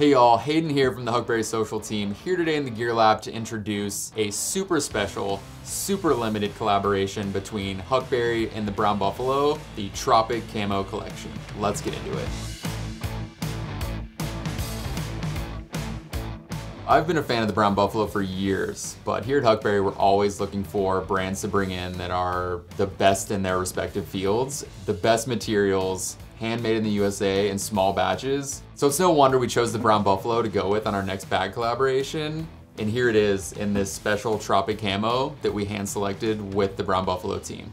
Hey y'all, Hayden here from the Huckberry Social team, here today in the Gear Lab to introduce a super special, super limited collaboration between Huckberry and the Brown Buffalo, the Tropic Camo Collection. Let's get into it. I've been a fan of the Brown Buffalo for years, but here at Huckberry we're always looking for brands to bring in that are the best in their respective fields, the best materials, handmade in the USA in small batches. So it's no wonder we chose the Brown Buffalo to go with on our next bag collaboration. And here it is in this special Tropic Camo that we hand selected with the Brown Buffalo team.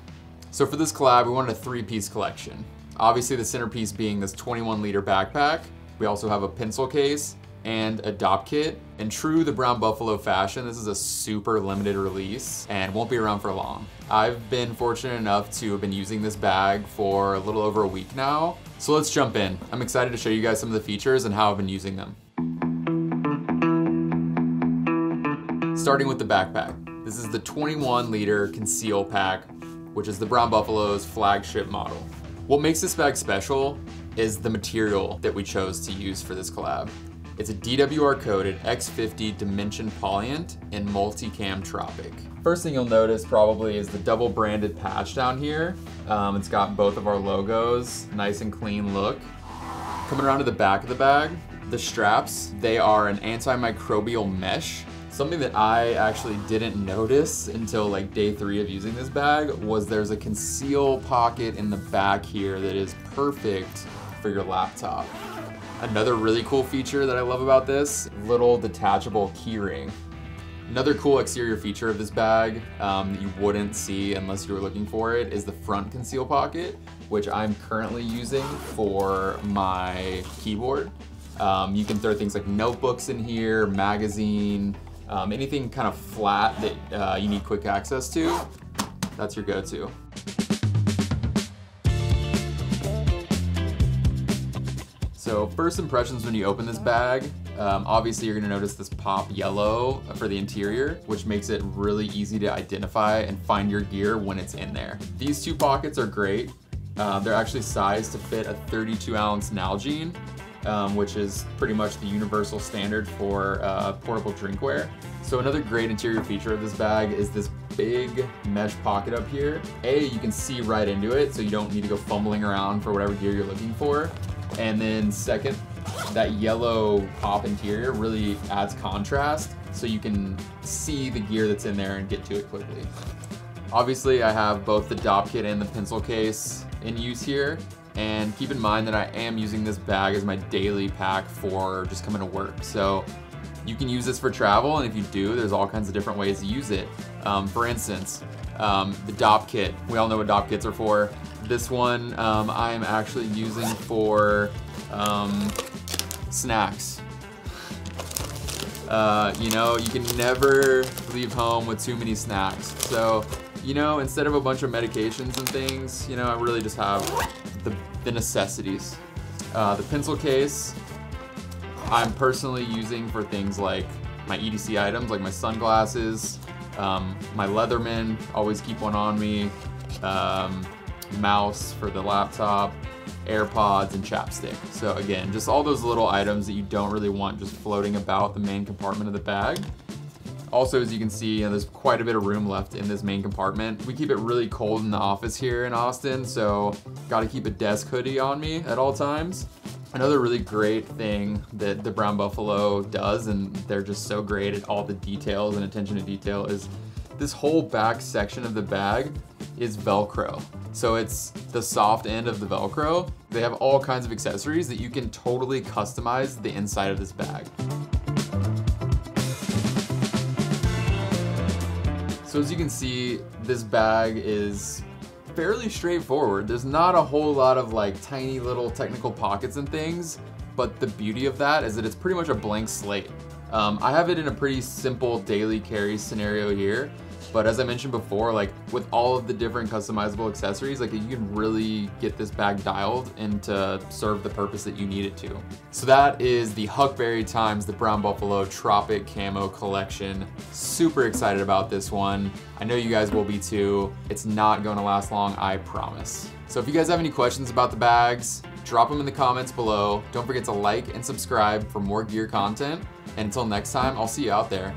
So for this collab, we wanted a three piece collection. Obviously the centerpiece being this 21 liter backpack. We also have a pencil case and a dop kit. In true the Brown Buffalo fashion, this is a super limited release and won't be around for long. I've been fortunate enough to have been using this bag for a little over a week now. So let's jump in. I'm excited to show you guys some of the features and how I've been using them. Starting with the backpack. This is the 21 liter conceal pack, which is the Brown Buffalo's flagship model. What makes this bag special is the material that we chose to use for this collab. It's a DWR coated X50 Dimension Polyant in Multicam Tropic. First thing you'll notice probably is the double branded patch down here. Um, it's got both of our logos, nice and clean look. Coming around to the back of the bag, the straps, they are an antimicrobial mesh. Something that I actually didn't notice until like day three of using this bag was there's a conceal pocket in the back here that is perfect for your laptop. Another really cool feature that I love about this, little detachable keyring. Another cool exterior feature of this bag um, that you wouldn't see unless you were looking for it is the front conceal pocket, which I'm currently using for my keyboard. Um, you can throw things like notebooks in here, magazine, um, anything kind of flat that uh, you need quick access to, that's your go-to. So first impressions when you open this bag, um, obviously you're gonna notice this pop yellow for the interior, which makes it really easy to identify and find your gear when it's in there. These two pockets are great. Uh, they're actually sized to fit a 32 ounce Nalgene, um, which is pretty much the universal standard for uh, portable drinkware. So another great interior feature of this bag is this big mesh pocket up here. A, you can see right into it, so you don't need to go fumbling around for whatever gear you're looking for. And then second, that yellow pop interior really adds contrast so you can see the gear that's in there and get to it quickly. Obviously I have both the dop kit and the pencil case in use here and keep in mind that I am using this bag as my daily pack for just coming to work. So you can use this for travel and if you do, there's all kinds of different ways to use it. Um, for instance, um, the dop kit, we all know what dop kits are for. This one um, I'm actually using for um, snacks. Uh, you know, you can never leave home with too many snacks. So, you know, instead of a bunch of medications and things, you know, I really just have the, the necessities. Uh, the pencil case, I'm personally using for things like my EDC items, like my sunglasses, um, my Leatherman, always keep one on me, um, mouse for the laptop, AirPods, and chapstick. So again, just all those little items that you don't really want just floating about the main compartment of the bag. Also, as you can see, you know, there's quite a bit of room left in this main compartment. We keep it really cold in the office here in Austin, so gotta keep a desk hoodie on me at all times. Another really great thing that the Brown Buffalo does, and they're just so great at all the details and attention to detail, is this whole back section of the bag is Velcro. So it's the soft end of the Velcro. They have all kinds of accessories that you can totally customize the inside of this bag. So as you can see, this bag is fairly straightforward. There's not a whole lot of like tiny little technical pockets and things, but the beauty of that is that it's pretty much a blank slate. Um, I have it in a pretty simple daily carry scenario here, but as I mentioned before, like with all of the different customizable accessories, like you can really get this bag dialed and to serve the purpose that you need it to. So that is the Huckberry times the Brown Buffalo Tropic Camo Collection. Super excited about this one. I know you guys will be too. It's not going to last long, I promise. So if you guys have any questions about the bags, drop them in the comments below. Don't forget to like and subscribe for more gear content. And until next time, I'll see you out there.